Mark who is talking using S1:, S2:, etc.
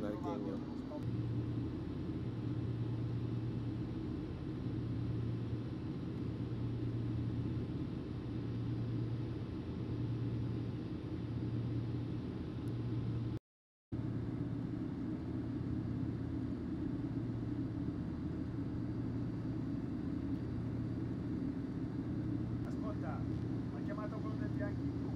S1: in Arghegno.
S2: Ascolta, ha chiamato quello del bianchi